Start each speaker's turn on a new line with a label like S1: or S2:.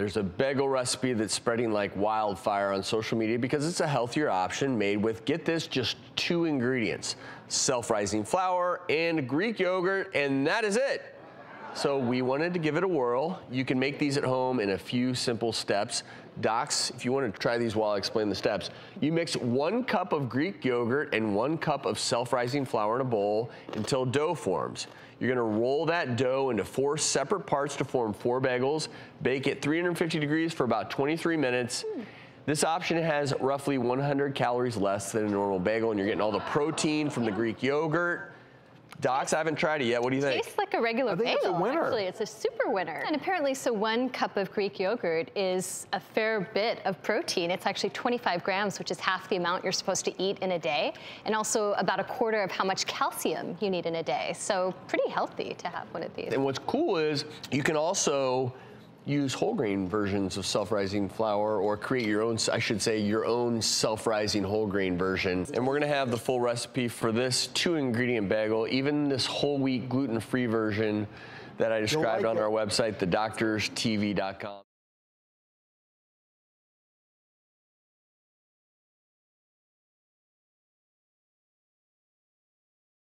S1: There's a bagel recipe that's spreading like wildfire on social media because it's a healthier option made with, get this, just two ingredients self rising flour and Greek yogurt, and that is it. So we wanted to give it a whirl. You can make these at home in a few simple steps. Docs, if you want to try these while I explain the steps, you mix one cup of Greek yogurt and one cup of self-rising flour in a bowl until dough forms. You're going to roll that dough into four separate parts to form four bagels. Bake at 350 degrees for about 23 minutes. This option has roughly 100 calories less than a normal bagel, and you're getting all the protein from the Greek yogurt. Docs, I haven't tried it yet. What do you think?
S2: Tastes like a regular
S3: I think
S2: bagel.
S3: it's a winner.
S2: Actually, it's a super winner. And apparently, so one cup of Greek yogurt is a fair bit of protein. It's actually 25 grams, which is half the amount you're supposed to eat in a day, and also about a quarter of how much calcium you need in a day. So pretty healthy to have one of these.
S1: And what's cool is you can also use whole grain versions of self-rising flour or create your own, I should say, your own self-rising whole grain version. And we're gonna have the full recipe for this two ingredient bagel, even this whole wheat gluten-free version that I described
S3: like
S1: on
S3: it.
S1: our website, thedoctorstv.com.